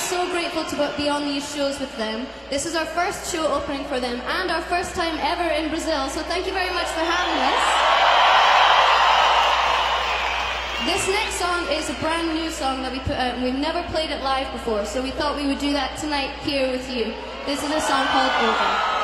so grateful to be on these shows with them. This is our first show opening for them and our first time ever in Brazil, so thank you very much for having us. This next song is a brand new song that we put out and we've never played it live before, so we thought we would do that tonight here with you. This is a song called Over.